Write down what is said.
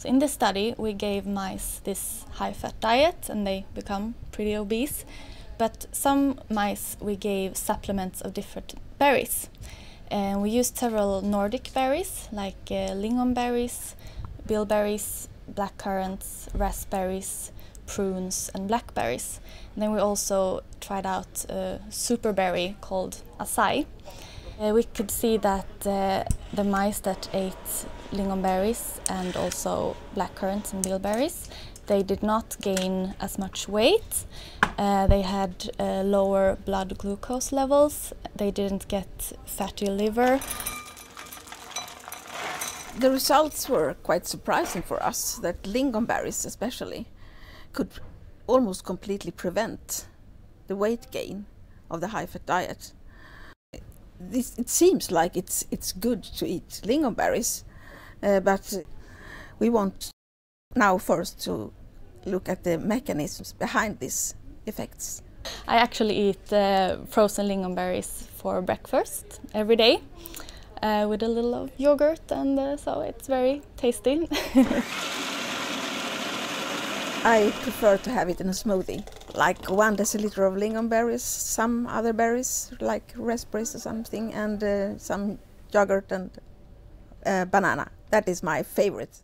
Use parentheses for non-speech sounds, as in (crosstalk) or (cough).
So in this study, we gave mice this high-fat diet and they become pretty obese. But some mice we gave supplements of different berries. And we used several Nordic berries like uh, lingonberries, bilberries, blackcurrants, raspberries, prunes and blackberries. And then we also tried out a super berry called acai. Uh, we could see that uh, the mice that ate lingonberries and also blackcurrants and bilberries, they did not gain as much weight. Uh, they had uh, lower blood glucose levels. They didn't get fatty liver. The results were quite surprising for us, that lingonberries especially could almost completely prevent the weight gain of the high-fat diet. This, it seems like it's, it's good to eat lingonberries, uh, but we want now first to look at the mechanisms behind these effects. I actually eat uh, frozen lingonberries for breakfast every day uh, with a little of yogurt and uh, so it's very tasty. (laughs) I prefer to have it in a smoothie, like one deciliter of lingonberries, some other berries like raspberries or something, and uh, some yogurt and uh, banana. That is my favorite.